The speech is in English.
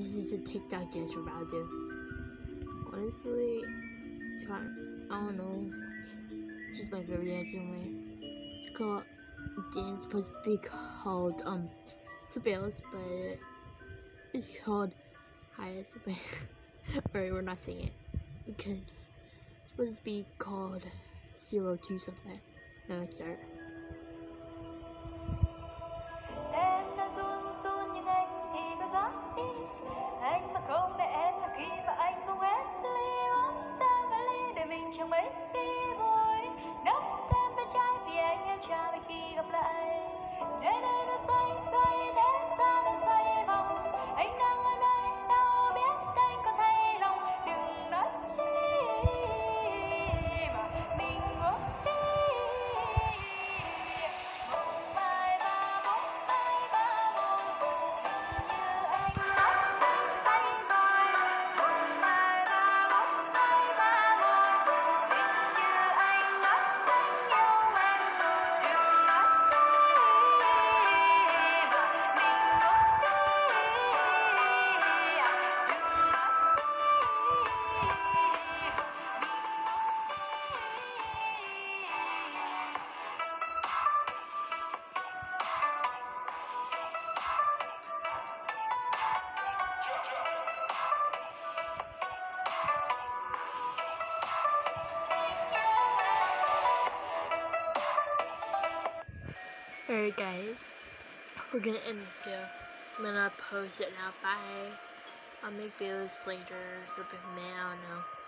this is a TikTok dance about to do. Honestly, it's kind of, I don't know. It's just my favorite dance anyway. It's called, dance supposed to be called, um, Surveillance, but it's called Highest Alright, we're not saying it. Because it's supposed to be called Zero Two something. Now let's start. Anh mà không để em là khi mà anh dùng em ly uống ta và ly để mình chẳng mấy. Alright guys, we're gonna end this video. I'm gonna post it now. Bye. I'll make videos later something. Man, I don't know.